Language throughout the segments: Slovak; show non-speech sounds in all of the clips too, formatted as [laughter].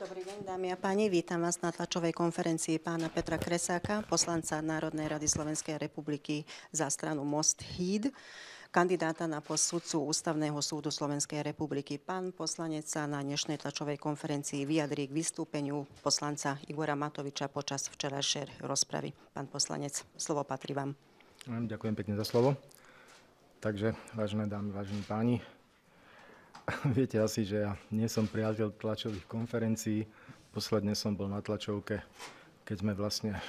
Dobrý deň, dámy a páni. Vítam vás na tlačovej konferencii pána Petra Kresáka, poslanca Národnej rady Slovenskej republiky za stranu Most Híd, kandidáta na post sudcu Ústavného súdu Slovenskej republiky. Pán poslanec sa na dnešnej tlačovej konferencii vyjadrí k vystúpeniu poslanca Igora Matoviča počas včerajšej rozpravy. Pán poslanec, slovo patrí vám. Ďakujem pekne za slovo. Takže, vážené dámy, vážení páni, [laughs] Viete asi, že ja nie som priateľ tlačových konferencií. Posledne som bol na tlačovke, keď sme vlastne e,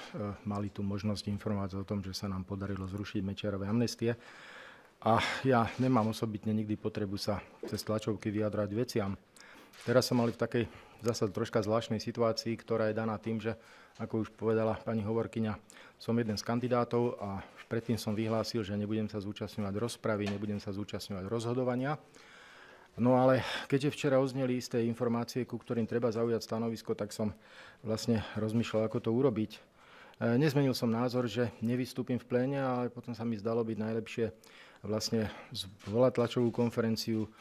mali tú možnosť informovať o tom, že sa nám podarilo zrušiť Mečiarové amnestie. A ja nemám osobitne nikdy potrebu sa cez tlačovky vyjadrať veciam. Teraz som mali v takej zase troška zvláštnej situácii, ktorá je daná tým, že, ako už povedala pani hovorkyňa, som jeden z kandidátov a predtým som vyhlásil, že nebudem sa zúčastňovať rozpravy, nebudem sa zúčastňovať rozhodovania. No ale keďže včera ozneli isté informácie, ku ktorým treba zaujať stanovisko, tak som vlastne rozmýšľal, ako to urobiť. E, nezmenil som názor, že nevystúpim v pléne, ale potom sa mi zdalo byť najlepšie vlastne zvolať tlačovú konferenciu,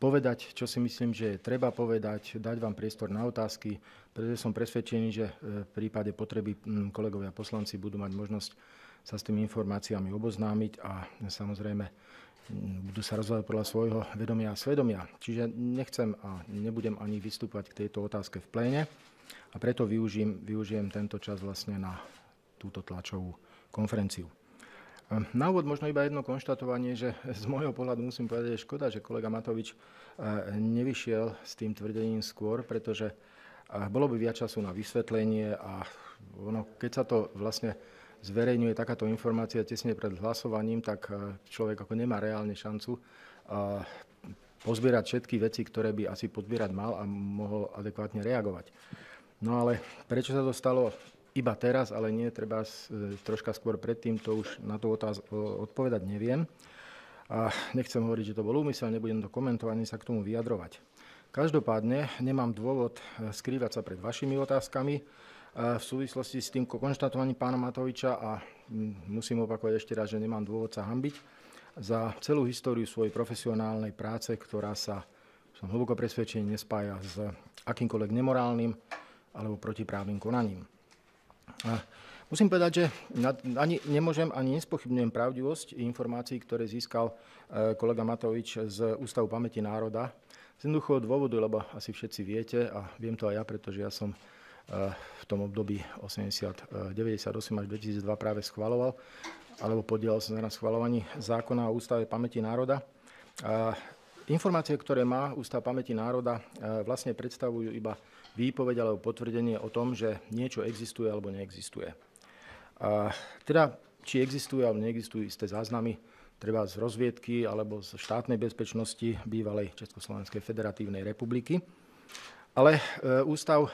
povedať, čo si myslím, že je treba povedať, dať vám priestor na otázky, pretože som presvedčený, že e, v prípade potreby kolegovia poslanci budú mať možnosť sa s tými informáciami oboznámiť a samozrejme budú sa rozhodovať podľa svojho vedomia a svedomia. Čiže nechcem a nebudem ani vystúpať k tejto otázke v pléne a preto využijem, využijem tento čas vlastne na túto tlačovú konferenciu. Ehm, na úvod možno iba jedno konštatovanie, že [laughs] z môjho pohľadu musím povedať, že škoda, že kolega Matovič eh, nevyšiel s tým tvrdením skôr, pretože eh, bolo by viac času na vysvetlenie a ono, keď sa to vlastne zverejňuje takáto informácia tesne pred hlasovaním, tak e, človek ako nemá reálne šancu e, pozbierať všetky veci, ktoré by asi podbierať mal a mohol adekvátne reagovať. No ale prečo sa to stalo iba teraz, ale nie treba e, troška skôr predtým, to už na tú otázku odpovedať neviem. A nechcem hovoriť, že to bol úmysel, nebudem to komentovať, ani sa k tomu vyjadrovať. Každopádne nemám dôvod skrývať sa pred vašimi otázkami v súvislosti s tým konštatovaním pána Matoviča a musím opakovať ešte raz, že nemám dôvod sa hambiť za celú históriu svojej profesionálnej práce, ktorá sa, som hlboko presvedčený, nespája s akýmkoľvek nemorálnym alebo protiprávnym konaním. A musím povedať, že ani nemôžem, ani nespochybňujem pravdivosť informácií, ktoré získal e, kolega Matovič z Ústavu pamäti národa. Z jednoduchého dôvodu, lebo asi všetci viete, a viem to aj ja, pretože ja som v tom období 80, 98 až 2002 práve schvaloval, alebo podielal sa na schvalovaní zákona o Ústave pamäti národa. Informácie, ktoré má Ústav pamäti národa, vlastne predstavujú iba výpoveď alebo potvrdenie o tom, že niečo existuje alebo neexistuje. A teda, či existujú alebo neexistujú isté záznamy, treba z rozviedky alebo z štátnej bezpečnosti bývalej Československej federatívnej republiky. Ale e, ústav e,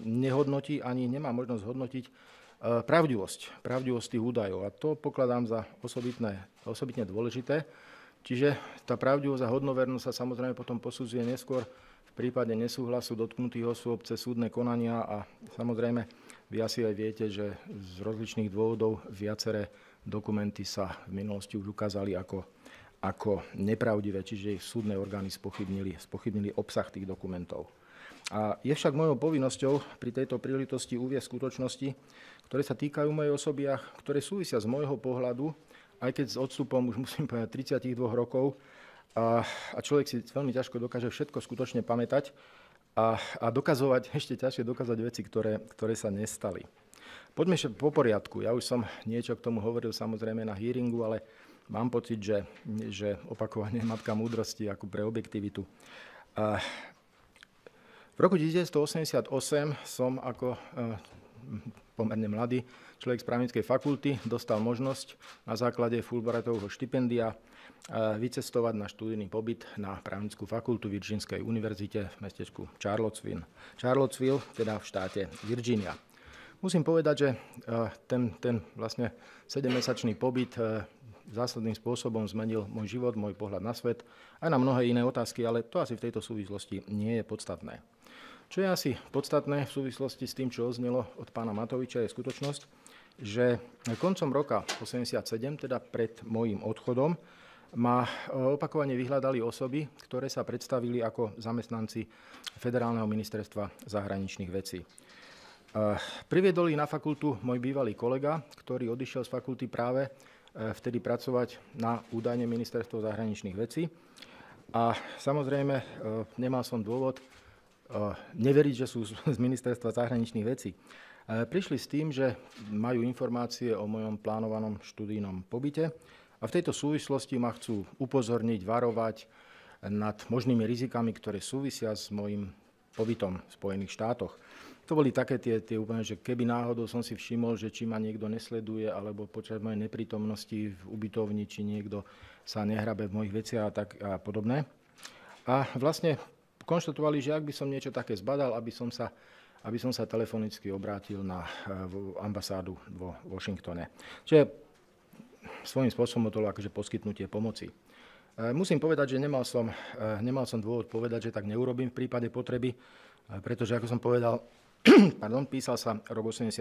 nehodnotí ani nemá možnosť hodnotiť e, pravdivosť, pravdivosť tých údajov. A to pokladám za osobitné, osobitne dôležité. Čiže tá pravdivosť a hodnovernosť sa samozrejme potom posudzuje neskôr v prípade nesúhlasu dotknutých osôb cez súdne konania a samozrejme vy asi aj viete, že z rozličných dôvodov viaceré dokumenty sa v minulosti už ukázali ako, ako nepravdivé, čiže ich súdne orgány spochybnili, spochybnili obsah tých dokumentov. A je však mojou povinnosťou pri tejto príležitosti uvieť skutočnosti, ktoré sa týkajú mojej osoby a ktoré súvisia z môjho pohľadu, aj keď s odstupom už musím povedať 32 rokov a, a človek si veľmi ťažko dokáže všetko skutočne pamätať a, a dokazovať, [laughs] ešte ťažšie dokázať veci, ktoré, ktoré sa nestali. Poďme ešte po poriadku. Ja už som niečo k tomu hovoril samozrejme na hearingu, ale mám pocit, že, že opakovanie [laughs] matka múdrosti ako pre objektivitu. A v roku 1988 som ako eh, pomerne mladý človek z právnickej fakulty dostal možnosť na základe Fulbrightovho štipendia eh, vycestovať na študijný pobyt na právnickú fakultu Virginskej univerzite v mestečku Charlottesville, Charlottesville, teda v štáte Virginia. Musím povedať, že eh, ten, ten vlastne 7-mesačný pobyt zásadným spôsobom zmenil môj život, môj pohľad na svet, aj na mnohé iné otázky, ale to asi v tejto súvislosti nie je podstatné. Čo je asi podstatné v súvislosti s tým, čo oznelo od pána Matoviča, je skutočnosť, že koncom roka 87, teda pred môjim odchodom, ma opakovane vyhľadali osoby, ktoré sa predstavili ako zamestnanci Federálneho ministerstva zahraničných vecí. Priviedol ich na fakultu môj bývalý kolega, ktorý odišiel z fakulty práve vtedy pracovať na údajne ministerstvo zahraničných vecí. A samozrejme, nemal som dôvod neveriť, že sú z ministerstva zahraničných vecí. Prišli s tým, že majú informácie o mojom plánovanom študijnom pobyte a v tejto súvislosti ma chcú upozorniť, varovať nad možnými rizikami, ktoré súvisia s mojim pobytom v Spojených štátoch. To boli také tie, tie úplne, že keby náhodou som si všimol, že či ma niekto nesleduje, alebo počas mojej neprítomnosti v ubytovni, či niekto sa nehrabe v mojich veciach a, tak, a podobné. A vlastne konštatovali, že ak by som niečo také zbadal, aby som sa, aby som sa telefonicky obrátil na ambasádu vo Washingtone. Čiže svojím spôsobom to bolo akože poskytnutie pomoci. Musím povedať, že nemal som, nemal som dôvod povedať, že tak neurobím v prípade potreby, pretože ako som povedal, [clears throat] pardon, písal sa rok 87.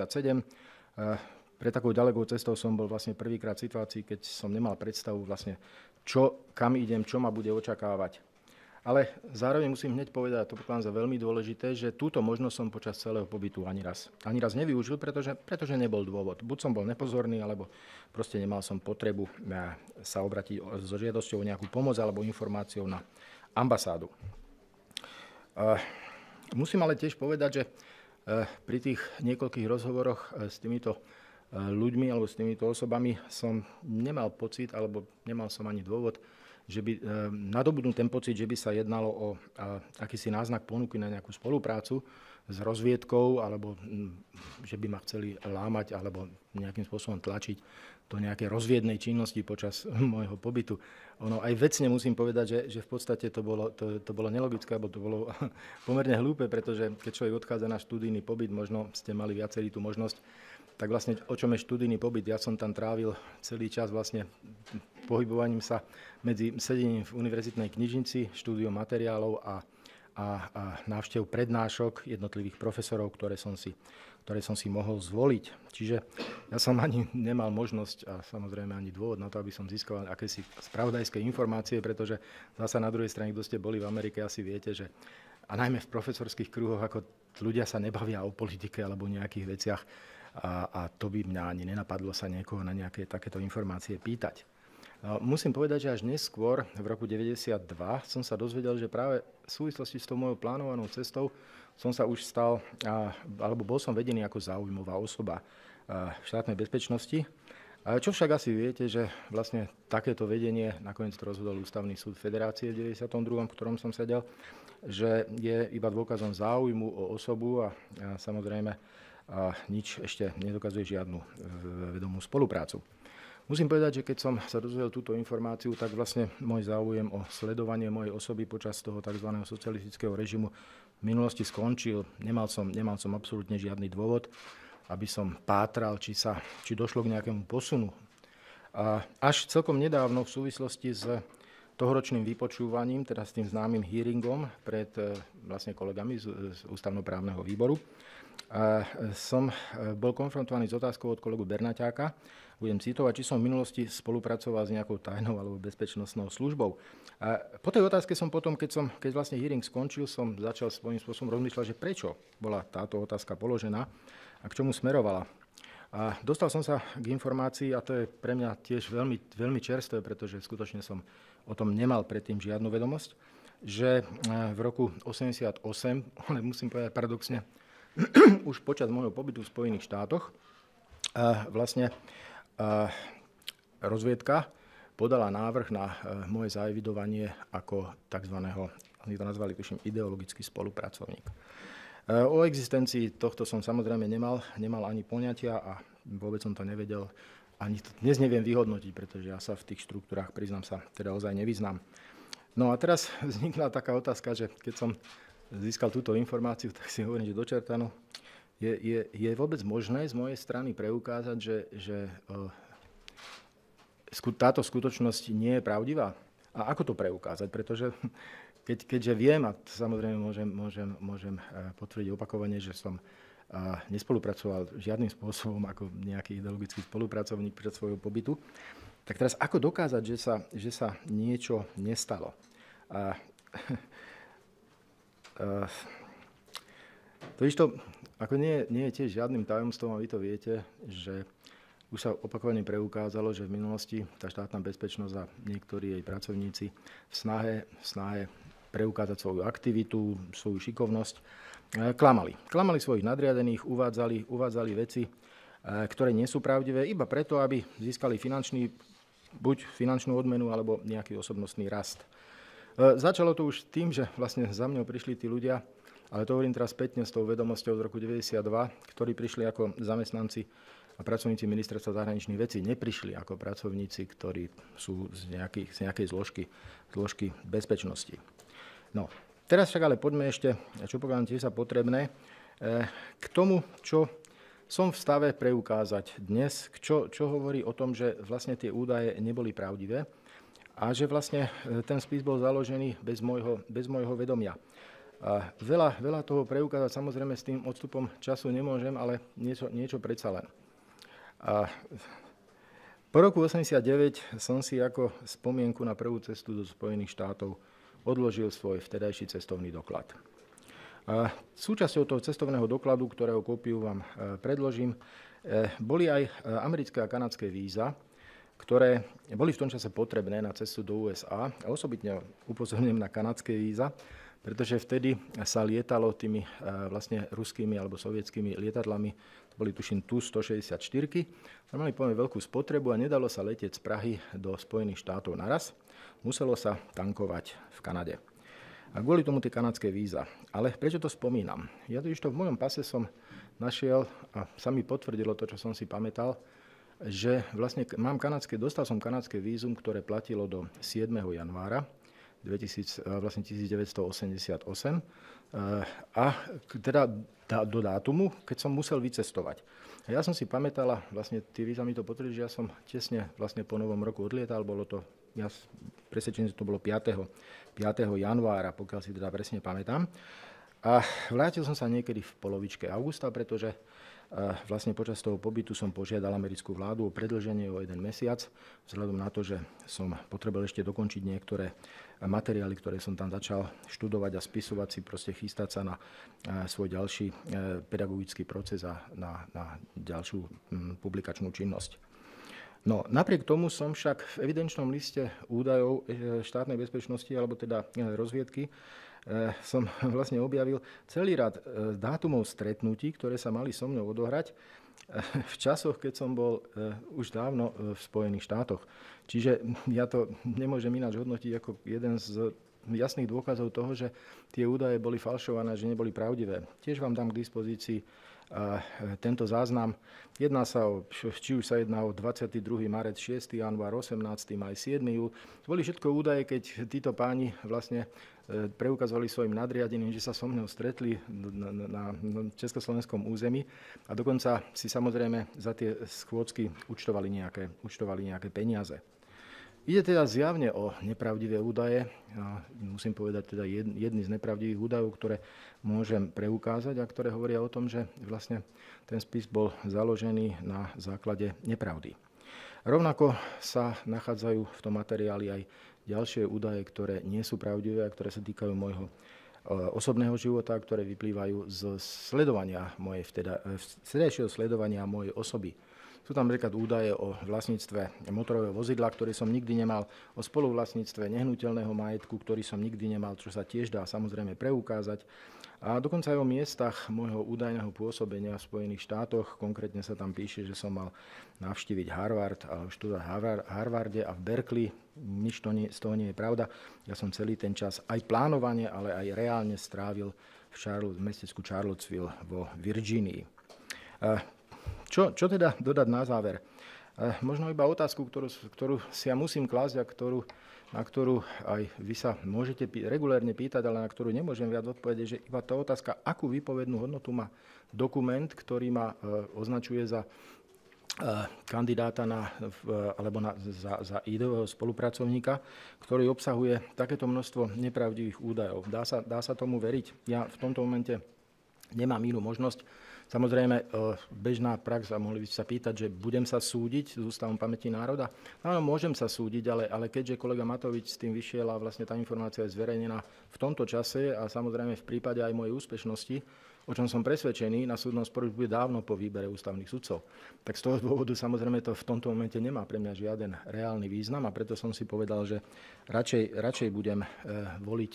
Pre takou ďalekou cestou som bol vlastne prvýkrát v situácii, keď som nemal predstavu vlastne, čo, kam idem, čo ma bude očakávať. Ale zároveň musím hneď povedať, a to pokladám za veľmi dôležité, že túto možnosť som počas celého pobytu ani raz, ani raz nevyužil, pretože, pretože nebol dôvod. Buď som bol nepozorný, alebo proste nemal som potrebu sa obratiť so žiadosťou o nejakú pomoc alebo informáciou na ambasádu. Musím ale tiež povedať, že Eh, pri tých niekoľkých rozhovoroch eh, s týmito eh, ľuďmi alebo s týmito osobami som nemal pocit, alebo nemal som ani dôvod, že by nadobudnú ten pocit, že by sa jednalo o akýsi náznak ponuky na nejakú spoluprácu s rozviedkou, alebo hm, že by ma chceli lámať alebo nejakým spôsobom tlačiť do nejakej rozviednej činnosti počas [laughs] môjho pobytu. Ono aj vecne musím povedať, že, že v podstate to bolo, to, to bolo nelogické, alebo to bolo [laughs] pomerne hlúpe, pretože keď človek odchádza na študijný pobyt, možno ste mali viacerí tú možnosť, tak vlastne o čom je študijný pobyt? Ja som tam trávil celý čas vlastne pohybovaním sa medzi sedením v univerzitnej knižnici, štúdiom materiálov a, a, a návštev prednášok jednotlivých profesorov, ktoré som si ktoré som si mohol zvoliť. Čiže ja som ani nemal možnosť a samozrejme ani dôvod na to, aby som získal akési spravodajské informácie, pretože zasa na druhej strane, kto ste boli v Amerike, asi viete, že a najmä v profesorských kruhoch, ako ľudia sa nebavia o politike alebo nejakých veciach a, a to by mňa ani nenapadlo sa niekoho na nejaké takéto informácie pýtať. Musím povedať, že až neskôr, v roku 92, som sa dozvedel, že práve v súvislosti s tou mojou plánovanou cestou som sa už stal, alebo bol som vedený ako záujmová osoba štátnej bezpečnosti. Čo však asi viete, že vlastne takéto vedenie, nakoniec to rozhodol Ústavný súd Federácie v 92., v ktorom som sedel, že je iba dôkazom záujmu o osobu a, a samozrejme a nič ešte nedokazuje žiadnu vedomú spoluprácu. Musím povedať, že keď som sa dozvedel túto informáciu, tak vlastne môj záujem o sledovanie mojej osoby počas toho tzv. socialistického režimu v minulosti skončil. Nemal som, nemal som absolútne žiadny dôvod, aby som pátral, či, sa, či došlo k nejakému posunu. A až celkom nedávno v súvislosti s tohoročným vypočúvaním, teda s tým známym hearingom pred e, vlastne kolegami z, z ústavnoprávneho výboru, a som e, bol konfrontovaný s otázkou od kolegu Bernaťáka, budem citovať, či som v minulosti spolupracoval s nejakou tajnou alebo bezpečnostnou službou. A po tej otázke som potom, keď, som, keď vlastne hearing skončil, som začal svojím spôsobom rozmýšľať, že prečo bola táto otázka položená a k čomu smerovala. A dostal som sa k informácii, a to je pre mňa tiež veľmi, veľmi čerstvé, pretože skutočne som o tom nemal predtým žiadnu vedomosť, že e, v roku 88, [laughs] ale musím povedať paradoxne, [clears throat] už počas môjho pobytu v Spojených štátoch, vlastne rozviedka podala návrh na e, moje zaevidovanie ako tzv. oni to nazvali, tuším, ideologický spolupracovník. O existencii tohto som samozrejme nemal, nemal ani poňatia a vôbec som to nevedel, ani to dnes neviem vyhodnotiť, pretože ja sa v tých štruktúrách, priznám sa, teda ozaj nevyznám. No a teraz vznikla taká otázka, že keď som získal túto informáciu, tak si hovorím, že dočertanú, je, je, je vôbec možné z mojej strany preukázať, že, že táto skutočnosť nie je pravdivá? A ako to preukázať? Pretože keď, keďže viem, a samozrejme môžem, môžem, môžem uh, potvrdiť opakovane, že som nespolupracoval žiadnym spôsobom ako nejaký ideologický spolupracovník pred svojho pobytu, Tak teraz ako dokázať, že sa, že sa niečo nestalo? A, [laughs] totiž to, ako nie, nie je tiež žiadnym tajomstvom, a vy to viete, že už sa opakovane preukázalo, že v minulosti tá štátna bezpečnosť a niektorí jej pracovníci v snahe, v snahe preukázať svoju aktivitu, svoju šikovnosť, e, klamali. Klamali svojich nadriadených, uvádzali, uvádzali veci, e, ktoré nie sú pravdivé, iba preto, aby získali finančný buď finančnú odmenu alebo nejaký osobnostný rast. E, začalo to už tým, že vlastne za mňou prišli tí ľudia, ale to hovorím teraz spätne s tou vedomosťou z roku 92, ktorí prišli ako zamestnanci a pracovníci ministerstva zahraničných vecí neprišli ako pracovníci, ktorí sú z, nejakých, z nejakej zložky, zložky bezpečnosti. No, teraz však ale poďme ešte, čo pokladám tiež sa potrebné, e, k tomu, čo som v stave preukázať dnes, čo, čo hovorí o tom, že vlastne tie údaje neboli pravdivé a že vlastne e, ten spis bol založený bez môjho, bez môjho vedomia. A veľa, veľa toho preukázať samozrejme s tým odstupom času nemôžem, ale niečo, niečo predsa len. A po roku 1989 som si ako spomienku na prvú cestu do Spojených štátov odložil svoj vtedajší cestovný doklad. Súčasťou toho cestovného dokladu, ktorého kópiu vám e, predložím, e, boli aj americké a kanadské víza, ktoré boli v tom čase potrebné na cestu do USA. A osobitne upozorňujem na kanadské víza, pretože vtedy sa lietalo tými vlastne ruskými alebo sovietskými lietadlami, to boli tuším Tu-164, tam mali poviem veľkú spotrebu a nedalo sa letieť z Prahy do Spojených štátov naraz. Muselo sa tankovať v Kanade. A kvôli tomu tie kanadské víza. Ale prečo to spomínam? Ja to to v mojom pase som našiel a sa mi potvrdilo to, čo som si pamätal, že vlastne mám kanadské, dostal som kanadské vízum, ktoré platilo do 7. januára 2000, vlastne 1988 a teda do dátumu, keď som musel vycestovať. A ja som si pamätala, vlastne tie víza mi to potvrdili, že ja som tesne vlastne po novom roku odlietal, bolo to, ja presvedčený, že to bolo 5. 5. januára, pokiaľ si teda presne pamätám. A vrátil som sa niekedy v polovičke augusta, pretože vlastne počas toho pobytu som požiadal americkú vládu o predlženie o jeden mesiac, vzhľadom na to, že som potreboval ešte dokončiť niektoré materiály, ktoré som tam začal študovať a spisovať si, proste chystať sa na e, svoj ďalší e, pedagogický proces a na, na ďalšiu publikačnú činnosť. No, napriek tomu som však v evidenčnom liste údajov e, štátnej bezpečnosti, alebo teda rozviedky, som [laughs] vlastne objavil celý rad dátumov stretnutí, ktoré sa mali so mnou odohrať v časoch, keď som bol už dávno v Spojených štátoch. Čiže ja to nemôžem ináč hodnotiť ako jeden z jasných dôkazov toho, že tie údaje boli falšované, že neboli pravdivé. Tiež vám dám k dispozícii tento záznam. Jedná sa o, či už sa jedná o 22. marec, 6. január, 18. maj, 7. júl. Boli všetko údaje, keď títo páni vlastne e, preukazovali svojim nadriadeným, že sa so mnou stretli na, na, na československom území a dokonca si samozrejme za tie schôdzky účtovali nejaké, účtovali nejaké peniaze. Ide teda zjavne o nepravdivé údaje. A musím povedať teda jedny z nepravdivých údajov, ktoré môžem preukázať a ktoré hovoria o tom, že vlastne ten spis bol založený na základe nepravdy. Rovnako sa nachádzajú v tom materiáli aj ďalšie údaje, ktoré nie sú pravdivé a ktoré sa týkajú môjho e, osobného života, ktoré vyplývajú z sledovania mojej vteda, vtedajšieho sledovania mojej osoby. Sú tam napríklad údaje o vlastníctve motorového vozidla, ktorý som nikdy nemal, o spoluvlastníctve nehnuteľného majetku, ktorý som nikdy nemal, čo sa tiež dá samozrejme preukázať. A dokonca aj o miestach môjho údajného pôsobenia v Spojených štátoch. Konkrétne sa tam píše, že som mal navštíviť Harvard a študovať v Harvarde a v Berkeley. Nič to nie, z toho nie je pravda. Ja som celý ten čas aj plánovane, ale aj reálne strávil v, Charlotte, v mestecku Charlottesville vo Virginii. Čo, čo teda dodať na záver? Eh, možno iba otázku, ktorú, ktorú si ja musím klásť a ktorú, na ktorú aj vy sa môžete pý, regulérne pýtať, ale na ktorú nemôžem viac odpovedať, že iba tá otázka, akú výpovednú hodnotu má dokument, ktorý ma eh, označuje za eh, kandidáta na, alebo na, za, za ideového spolupracovníka, ktorý obsahuje takéto množstvo nepravdivých údajov. Dá sa, dá sa tomu veriť? Ja v tomto momente nemám inú možnosť, Samozrejme, e, bežná prax, a mohli by sa pýtať, že budem sa súdiť s Ústavom pamäti národa. Áno, môžem sa súdiť, ale, ale keďže kolega Matovič s tým vyšiel a vlastne tá informácia je zverejnená v tomto čase a samozrejme v prípade aj mojej úspešnosti, o čom som presvedčený, na súdnom sporu bude dávno po výbere ústavných sudcov. Tak z toho dôvodu samozrejme to v tomto momente nemá pre mňa žiaden reálny význam a preto som si povedal, že radšej, radšej budem e, voliť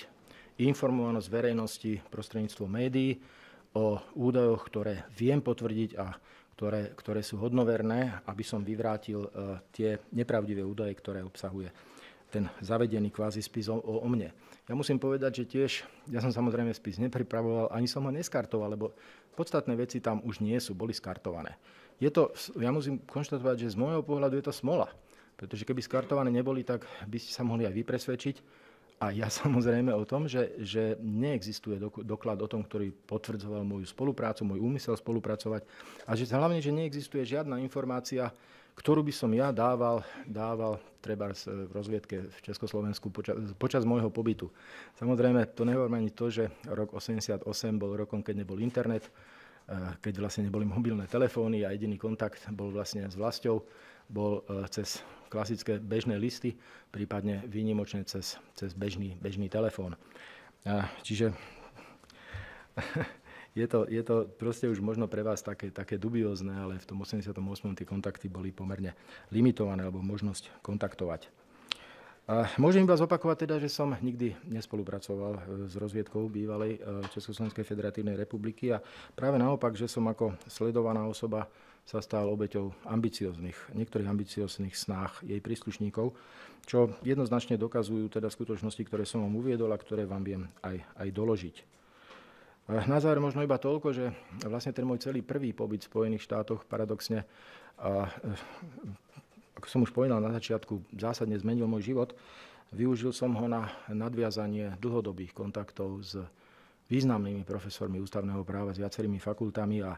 informovanosť verejnosti prostredníctvom médií o údajoch, ktoré viem potvrdiť a ktoré, ktoré sú hodnoverné, aby som vyvrátil e, tie nepravdivé údaje, ktoré obsahuje ten zavedený kvázi spis o, o mne. Ja musím povedať, že tiež, ja som samozrejme spis nepripravoval, ani som ho neskartoval, lebo podstatné veci tam už nie sú, boli skartované. Je to, ja musím konštatovať, že z môjho pohľadu je to smola. Pretože keby skartované neboli, tak by ste sa mohli aj vypresvedčiť. A ja [laughs] samozrejme o tom, že, že neexistuje doklad o tom, ktorý potvrdzoval moju spoluprácu, môj úmysel spolupracovať. A že hlavne, že neexistuje žiadna informácia, ktorú by som ja dával, dával treba v rozviedke v Československu počas, počas môjho pobytu. Samozrejme, to nehovorím ani to, že rok 88 bol rokom, keď nebol internet, eh, keď vlastne neboli mobilné telefóny a jediný kontakt bol vlastne s vlastou, bol eh, cez klasické bežné listy, prípadne výnimočne cez, cez bežný, bežný telefón. Čiže [laughs] je to, je to proste už možno pre vás také, také dubiózne, ale v tom 88. tie kontakty boli pomerne limitované, alebo možnosť kontaktovať. A môžem iba zopakovať teda, že som nikdy nespolupracoval e, s rozviedkou bývalej e, Československej federatívnej republiky a práve naopak, že som ako sledovaná osoba sa stal obeťou ambicioznych, niektorých ambicioznych snách jej príslušníkov, čo jednoznačne dokazujú teda skutočnosti, ktoré som vám uviedol a ktoré vám viem aj, aj doložiť. Na záver možno iba toľko, že vlastne ten môj celý prvý pobyt v Spojených štátoch paradoxne, a, ako som už povedal na začiatku, zásadne zmenil môj život. Využil som ho na nadviazanie dlhodobých kontaktov s významnými profesormi ústavného práva s viacerými fakultami a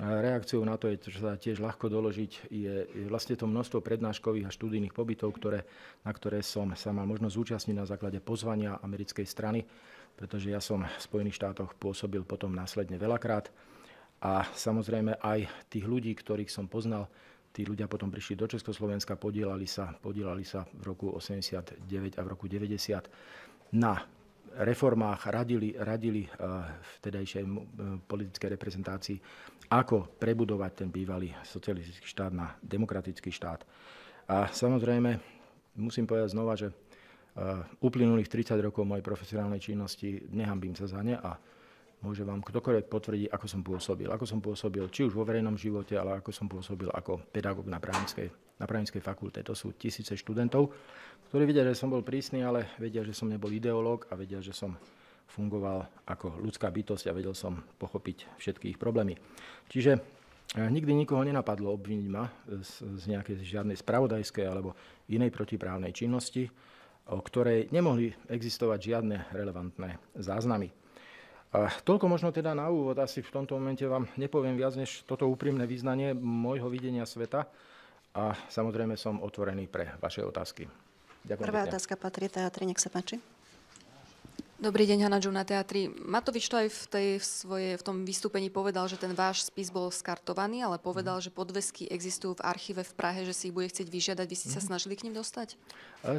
reakciou na to je, čo sa tiež ľahko doložiť, je, vlastne to množstvo prednáškových a študijných pobytov, ktoré, na ktoré som sa mal možnosť zúčastniť na základe pozvania americkej strany pretože ja som v Spojených štátoch pôsobil potom následne veľakrát. A samozrejme aj tých ľudí, ktorých som poznal, tí ľudia potom prišli do Československa, podielali sa, podielali sa v roku 89 a v roku 90 na reformách, radili, radili eh, vtedajšej eh, politickej reprezentácii, ako prebudovať ten bývalý socialistický štát na demokratický štát. A samozrejme, musím povedať znova, že uplynulých 30 rokov mojej profesionálnej činnosti nehambím sa za ne a môže vám ktokoľvek potvrdiť, ako som pôsobil. Ako som pôsobil či už vo verejnom živote, ale ako som pôsobil ako pedagóg na právnickej, na právnickej fakulte. To sú tisíce študentov, ktorí vedia, že som bol prísny, ale vedia, že som nebol ideológ a vedia, že som fungoval ako ľudská bytosť a vedel som pochopiť všetky ich problémy. Čiže eh, nikdy nikoho nenapadlo obviniť ma z, z nejakej žiadnej spravodajskej alebo inej protiprávnej činnosti o ktorej nemohli existovať žiadne relevantné záznamy. A toľko možno teda na úvod, asi v tomto momente vám nepoviem viac než toto úprimné význanie môjho videnia sveta a samozrejme som otvorený pre vaše otázky. Ďakujem Prvá pekne. otázka patrí teatri, nech sa páči. Dobrý deň, Hanna Džu na teatri. Matovič to aj v, tej, v, svoje, v tom vystúpení povedal, že ten váš spis bol skartovaný, ale povedal, mm. že podvesky existujú v archíve v Prahe, že si ich bude chcieť vyžiadať. Vy ste mm. sa mhm. snažili k ním dostať?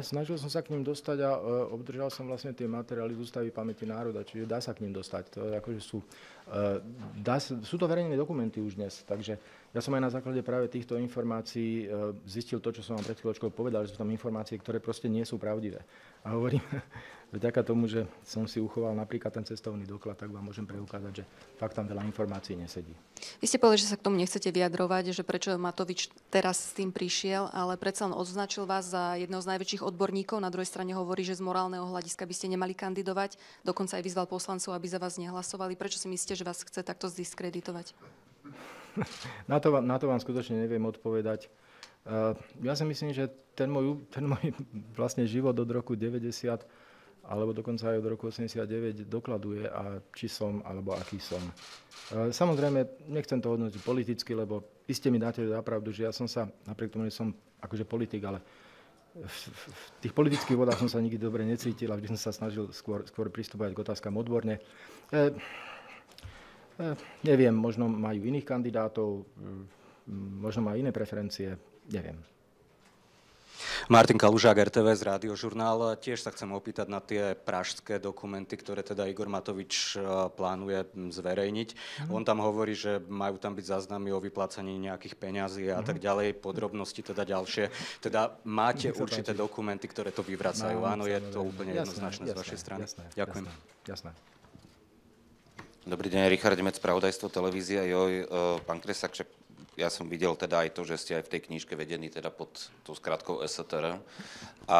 Snažil som sa k ním dostať a e, obdržal som vlastne tie materiály z Ústavy pamäti národa, čiže dá sa k ním dostať. To akože sú, e, dá, sú to verejné dokumenty už dnes, takže ja som aj na základe práve týchto informácií e, zistil to, čo som vám pred chvíľočkou povedal, že sú tam informácie, ktoré proste nie sú pravdivé. A hovorím, [laughs] vďaka tomu, že som si uchoval napríklad ten cestovný doklad, tak vám môžem preukázať, že fakt tam veľa informácií nesedí. Vy ste povedali, že sa k tomu nechcete vyjadrovať, že prečo Matovič teraz s tým prišiel, ale predsa len označil vás za jedného z najväčších odborníkov. Na druhej strane hovorí, že z morálneho hľadiska by ste nemali kandidovať. Dokonca aj vyzval poslancov, aby za vás nehlasovali. Prečo si myslíte, že vás chce takto zdiskreditovať? [laughs] na, to, na to vám skutočne neviem odpovedať. Uh, ja si myslím, že ten môj, ten môj [laughs] vlastne život od roku 90 alebo dokonca aj od roku 89 dokladuje, a či som alebo aký som. Uh, samozrejme, nechcem to hodnotiť politicky, lebo iste mi dáte za pravdu, že ja som sa, napriek tomu, že som akože politik, ale v, v tých politických vodách som sa nikdy dobre necítil a vždy som sa snažil skôr, skôr pristúpať k otázkam odborne. E, neviem, možno majú iných kandidátov, možno majú iné preferencie, neviem. Martin Kalužák, RTVS, Radiožurnál. Tiež sa chcem opýtať na tie pražské dokumenty, ktoré teda Igor Matovič e, plánuje zverejniť. Mm. On tam hovorí, že majú tam byť záznamy o vyplácaní nejakých peňazí a mm. tak ďalej, podrobnosti teda ďalšie. Teda máte určité páči. dokumenty, ktoré to vyvracajú. No, Áno, je to úplne jasné, jednoznačné jasné, z vašej strany. Jasné, Ďakujem. Jasné, jasné. Dobrý deň, Richard Nemec, Pravodajstvo, televízia, joj, e, pán Kresak, však ja som videl teda aj to, že ste aj v tej knižke vedení teda pod tou skratkou STR. A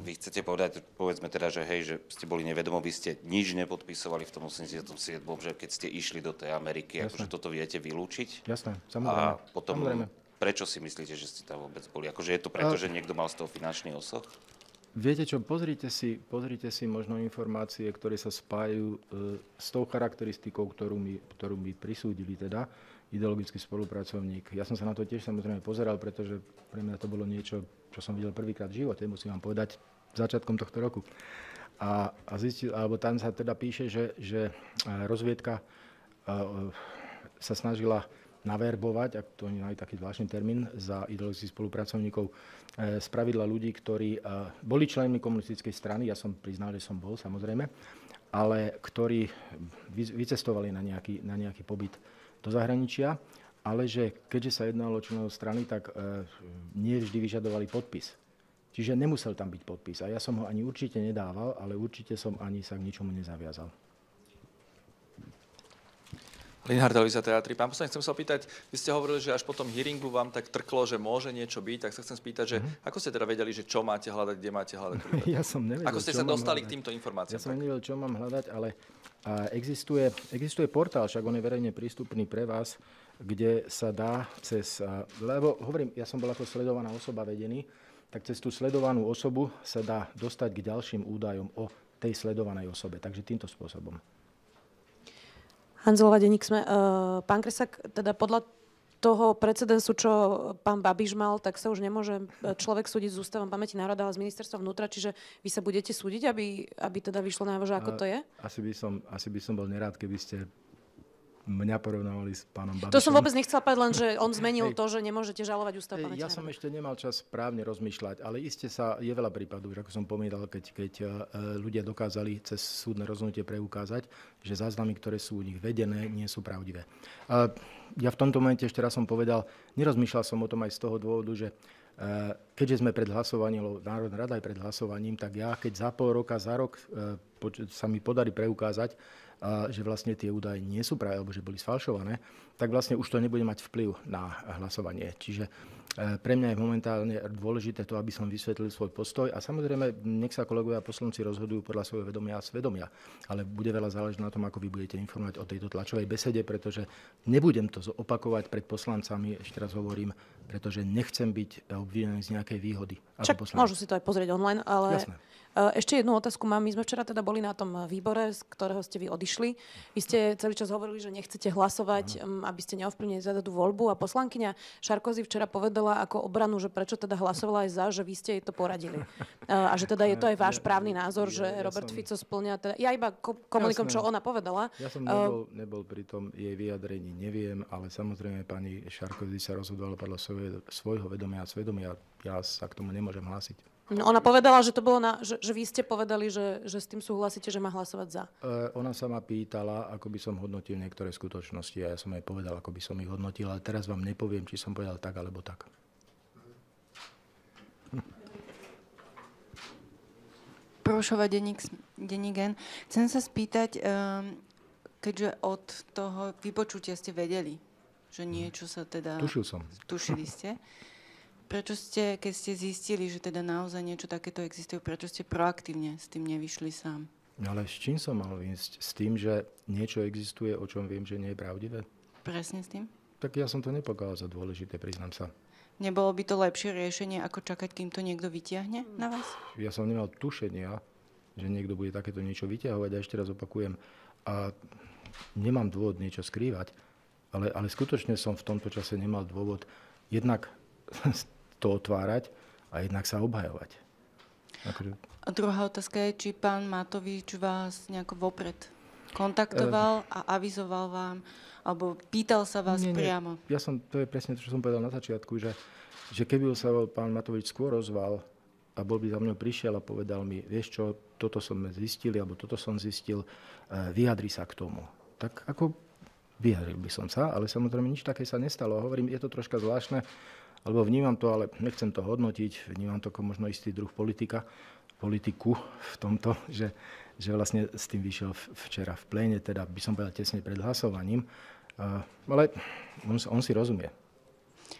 vy chcete povedať, povedzme teda, že hej, že ste boli nevedomo, vy ste nič nepodpisovali v tom 87., že keď ste išli do tej Ameriky, Jasné. akože toto viete vylúčiť. Jasné, samozrejme. A potom, samozrejme. prečo si myslíte, že ste tam vôbec boli? Akože je to preto, že niekto mal z toho finančný osoch? Viete čo, pozrite si, pozrite si možno informácie, ktoré sa spájajú e, s tou charakteristikou, ktorú mi, ktorú mi prisúdili teda ideologický spolupracovník. Ja som sa na to tiež samozrejme pozeral, pretože pre mňa to bolo niečo, čo som videl prvýkrát v živote, musím vám povedať, začiatkom tohto roku. A, a zistil, alebo tam sa teda píše, že, že rozviedka sa snažila naverbovať, ak to je taký zvláštny termín, za ideologických spolupracovníkov, e, spravidla ľudí, ktorí boli členmi komunistickej strany, ja som priznal, že som bol samozrejme, ale ktorí vycestovali na nejaký, na nejaký pobyt do zahraničia, ale že keďže sa jednalo o členov strany, tak e, nie vždy vyžadovali podpis. Čiže nemusel tam byť podpis. A ja som ho ani určite nedával, ale určite som ani sa k ničomu nezaviazal. Linhard Televízia Teatry. Pán poslanec, chcem sa opýtať, vy ste hovorili, že až po tom hearingu vám tak trklo, že môže niečo byť, tak sa chcem spýtať, že mm-hmm. ako ste teda vedeli, že čo máte hľadať, kde máte hľadať? [laughs] Ja som nevedel, Ako ste sa dostali k týmto informáciám? Ja som nevedel, čo mám hľadať, ale existuje, existuje portál, však on je verejne prístupný pre vás, kde sa dá cez, lebo hovorím, ja som bol ako sledovaná osoba vedený, tak cez tú sledovanú osobu sa dá dostať k ďalším údajom o tej sledovanej osobe. Takže týmto spôsobom. Hanzelova denník sme. Uh, pán Kresak, teda podľa toho precedensu, čo pán Babiš mal, tak sa už nemôže človek súdiť s ústavom pamäti národa, ale z ministerstva vnútra, čiže vy sa budete súdiť, aby, aby teda vyšlo na že ako to je? Asi by, som, asi by som bol nerád, keby ste mňa porovnávali s pánom Babišom. To som vôbec nechcela povedať, len že on [laughs] zmenil to, že nemôžete žalovať ústav pamäti Ja som ešte nemal čas správne rozmýšľať, ale iste sa, je veľa prípadov, ako som pomýdal, keď, keď e, ľudia dokázali cez súdne rozhodnutie preukázať, že záznamy, ktoré sú u nich vedené, nie sú pravdivé. Ja v tomto momente ešte raz som povedal, nerozmýšľal som o tom aj z toho dôvodu, že e, keďže sme pred hlasovaním, Národná rada aj pred hlasovaním, tak ja keď za pol roka, za rok e, sa mi podarí preukázať, že vlastne tie údaje nie sú práve, alebo že boli sfalšované, tak vlastne už to nebude mať vplyv na hlasovanie. Čiže e, pre mňa je momentálne dôležité to, aby som vysvetlil svoj postoj a samozrejme nech sa kolegovia a poslanci rozhodujú podľa svojho vedomia a svedomia. Ale bude veľa záležiť na tom, ako vy budete informovať o tejto tlačovej besede, pretože nebudem to opakovať pred poslancami, ešte raz hovorím, pretože nechcem byť obvinený z nejakej výhody. Čak, môžu si to aj pozrieť online, ale Jasné. E, ešte jednu otázku mám. My sme včera teda boli na tom výbore, z ktorého ste vy odišli. Vy ste celý čas hovorili, že nechcete hlasovať, aby ste neovplyvnili za tú voľbu. A poslankyňa Šarkozy včera povedala ako obranu, že prečo teda hlasovala aj za, že vy ste jej to poradili. [laughs] A že teda je to aj váš právny názor, že Robert Fico splňa... Teda, ja iba komunikujem, čo ona povedala. Ja som nebol, nebol pri tom jej vyjadrení, neviem, ale samozrejme pani Šarkozy sa rozhodovala podľa svojho vedomia a svedomia. Ja sa k tomu nemôžem hlásiť. No, ona povedala, že to bolo na, že, že vy ste povedali, že, že s tým súhlasíte, že má hlasovať za. E, ona sa ma pýtala, ako by som hodnotil niektoré skutočnosti a ja som jej povedal, ako by som ich hodnotil, ale teraz vám nepoviem, či som povedal tak alebo tak. Prošova denník, denník Chcem sa spýtať, um, keďže od toho vypočutia ste vedeli, že niečo sa teda... Tušil som. Tušili ste. [laughs] Prečo ste, keď ste zistili, že teda naozaj niečo takéto existuje, prečo ste proaktívne s tým nevyšli sám? Ale s čím som mal ísť? S tým, že niečo existuje, o čom viem, že nie je pravdivé? Presne s tým? Tak ja som to nepokladal za dôležité, priznám sa. Nebolo by to lepšie riešenie, ako čakať, kým to niekto vyťahne na vás? Ja som nemal tušenia, že niekto bude takéto niečo vyťahovať a ešte raz opakujem. A nemám dôvod niečo skrývať, ale, ale skutočne som v tomto čase nemal dôvod jednak to otvárať a jednak sa obhajovať. Akože... A druhá otázka je, či pán Matovič vás nejako vopred kontaktoval a avizoval vám, alebo pýtal sa vás Nie, nie. priamo? Ja som, to je presne to, čo som povedal na začiatku, že, že keby sa pán Matovič skôr ozval a bol by za mnou prišiel a povedal mi, vieš čo, toto som zistili, alebo toto som zistil, eh, vyjadri sa k tomu. Tak ako vyjadril by som sa, ale samozrejme nič také sa nestalo. Hovorím, je to troška zvláštne, lebo vnímam to, ale nechcem to hodnotiť, vnímam to ako možno istý druh politika, politiku v tomto, že, že vlastne s tým vyšiel včera v pléne, teda by som povedal tesne pred hlasovaním, uh, ale on, on si rozumie.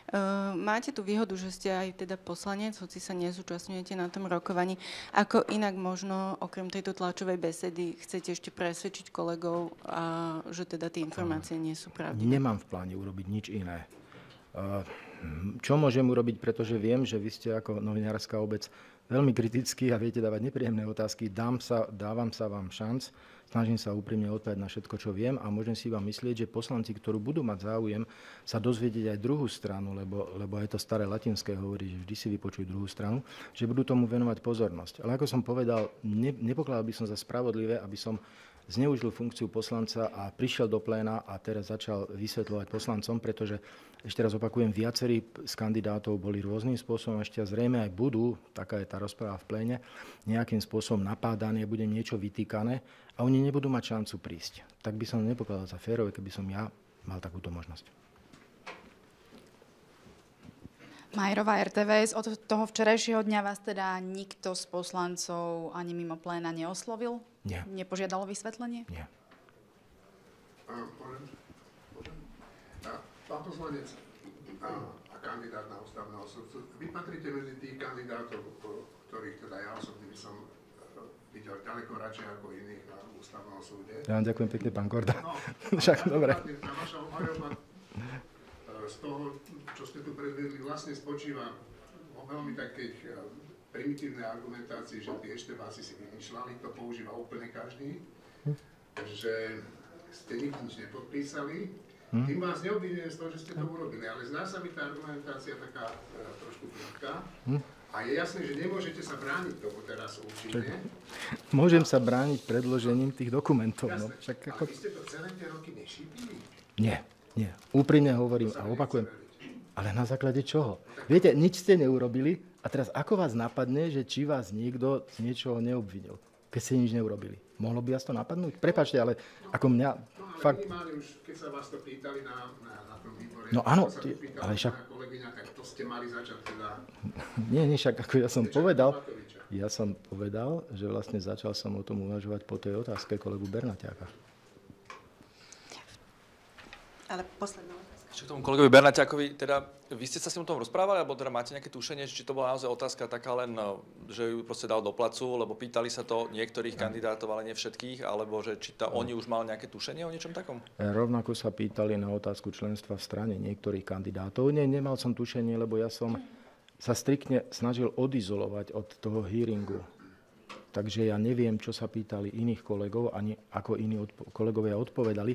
Uh, máte tu výhodu, že ste aj teda poslanec, hoci sa nezúčastňujete na tom rokovaní. Ako inak možno, okrem tejto tlačovej besedy, chcete ešte presvedčiť kolegov, a, že teda tie informácie nie sú pravdivé? Nemám v pláne urobiť nič iné. Čo môžem urobiť, pretože viem, že vy ste ako novinárska obec veľmi kritickí a viete dávať nepríjemné otázky. Dám sa, dávam sa vám šanc, snažím sa úprimne odpovedať na všetko, čo viem a môžem si vám myslieť, že poslanci, ktorí budú mať záujem sa dozvedieť aj druhú stranu, lebo, lebo aj to staré latinské hovorí, že vždy si vypočujú druhú stranu, že budú tomu venovať pozornosť. Ale ako som povedal, ne, nepokladal by som za spravodlivé, aby som zneužil funkciu poslanca a prišiel do pléna a teraz začal vysvetľovať poslancom, pretože ešte raz opakujem, viacerí z kandidátov boli rôznym spôsobom, ešte zrejme aj budú, taká je tá rozpráva v pléne, nejakým spôsobom napádané, bude niečo vytýkané a oni nebudú mať šancu prísť. Tak by som nepokladal za férové, keby som ja mal takúto možnosť. Majerová RTVS, od toho včerajšieho dňa vás teda nikto z poslancov ani mimo pléna neoslovil? Nie. Nepožiadalo vysvetlenie? Nie. Pán poslanec a, kandidát na ústavného sudcu, vy patríte medzi tých kandidátov, ktorých teda ja osobne by som e, videl ďaleko radšej ako iných na ústavnom súde. Ja vám ďakujem pekne, pán Korda. No, [laughs] Však, dobre. Tá vaša obhajoba z toho, čo ste tu predvedli, vlastne spočíva vo veľmi takej primitívnej argumentácii, že tie eštebásy si vymýšľali, to používa úplne každý, že ste nikto nič nepodpísali, hm? tým vás neobvinujem z toho, že ste to urobili, ale zdá sa mi tá argumentácia taká e, trošku prudká. Hm? A je jasné, že nemôžete sa brániť tomu teraz určite. Môžem sa brániť predložením tých dokumentov. Jasné. No. Však ako... A vy ste to celé tie roky nešípili? Nie. Nie, úprimne hovorím a opakujem. Ale na základe čoho? Viete, nič ste neurobili a teraz ako vás napadne, že či vás niekto z niečoho neobvinil, keď ste nič neurobili? Mohlo by vás to napadnúť? Prepačte, ale ako mňa... No fakt... už, keď sa vás to pýtali na, na, na tom výbore, No áno, sa ty, ale však... kolegyňa, tak to ste mali začať teda... [laughs] Nie, nie, však ako ja som povedal, ja som povedal, že vlastne začal som o tom uvažovať po tej otázke kolegu Bernaťáka. Ale posledná Ešte k tomu kolegovi Bernaťákovi, teda vy ste sa s ním o tom rozprávali, alebo teda máte nejaké tušenie, či to bola naozaj otázka taká len, no, že ju proste dal do placu, lebo pýtali sa to niektorých kandidátov, ale nie všetkých, alebo že či to oni už mal nejaké tušenie o niečom takom? Rovnako sa pýtali na otázku členstva v strane niektorých kandidátov. Nie, nemal som tušenie, lebo ja som sa striktne snažil odizolovať od toho hearingu. Takže ja neviem, čo sa pýtali iných kolegov, ani ako iní odpo- kolegovia odpovedali,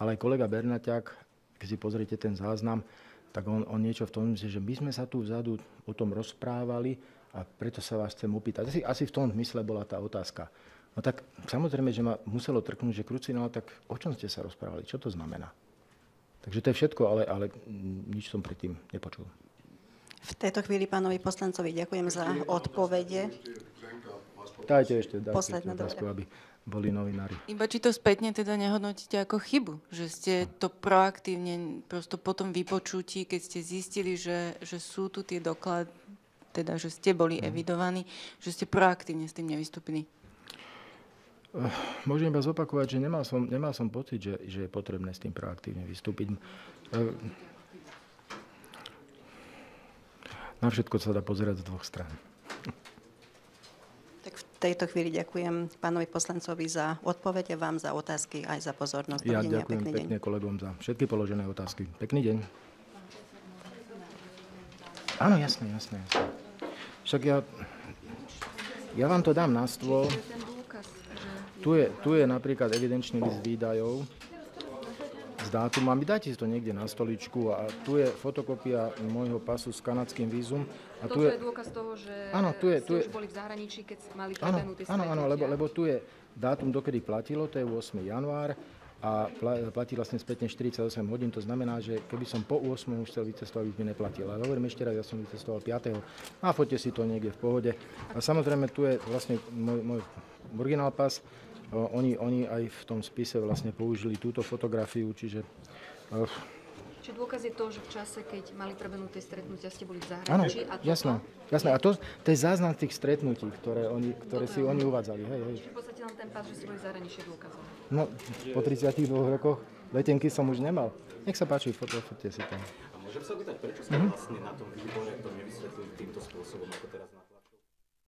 ale kolega Bernaťák, keď si pozriete ten záznam, tak on, on niečo v tom, že my sme sa tu vzadu o tom rozprávali a preto sa vás chcem opýtať. Asi, asi v tom zmysle bola tá otázka. No tak samozrejme, že ma muselo trknúť, že krucinál, tak o čom ste sa rozprávali? Čo to znamená? Takže to je všetko, ale, ale nič som predtým nepočul. V tejto chvíli pánovi poslancovi ďakujem za odpovede. Dajte ešte, dajte Posledná, ešte otázku, aby boli novinári. Iba či to spätne teda nehodnotíte ako chybu, že ste to proaktívne prosto po tom vypočutí, keď ste zistili, že, že sú tu tie doklady, teda že ste boli evidovaní, že ste proaktívne s tým nevystúpili. Môžem iba zopakovať, že nemal som, nemal som pocit, že, že je potrebné s tým proaktívne vystúpiť. Na všetko sa dá pozerať z dvoch strán. Tejto chvíli ďakujem pánovi poslancovi za odpovede, vám za otázky aj za pozornosť. Ja Dovidenia, ďakujem pekne deň. kolegom za všetky položené otázky. Pekný deň. Áno, jasné, jasné, jasné. Však ja, ja vám to dám na stôl. Tu je, tu je napríklad evidenčný list výdajov dátumami, dajte si to niekde na stoličku a tu je fotokopia môjho pasu s kanadským vízum. A Toto je dôkaz toho, že áno, tu je, tu je, už boli v zahraničí, keď mali áno, tie áno, áno, lebo, lebo tu je dátum, dokedy platilo, to je 8. január a pla- platí vlastne spätne 48 hodín, to znamená, že keby som po 8 už chcel vycestovať, už by neplatil. Ale hovorím ešte raz, ja som vycestoval 5. A foďte si to niekde v pohode. A samozrejme tu je vlastne môj, môj originál pas, oni, oni aj v tom spise vlastne použili túto fotografiu, čiže uh, Čiže dôkaz je to, že v čase, keď mali prebehnúť tie stretnutia, ste boli v áno, zahraničí a toto... jasné, jasné. A to, to je záznam tých stretnutí, ktoré, oni, ktoré si oni uvádzali. Hej, hej. Čiže v podstate len ten pás, že ste boli v zahraničí dôkazom. No, po 32 rokoch letenky som už nemal. Nech sa páči, fotografujte si tam. A môžem sa opýtať, prečo ste vlastne na tom výbore to nevysvetlili týmto spôsobom, ako teraz na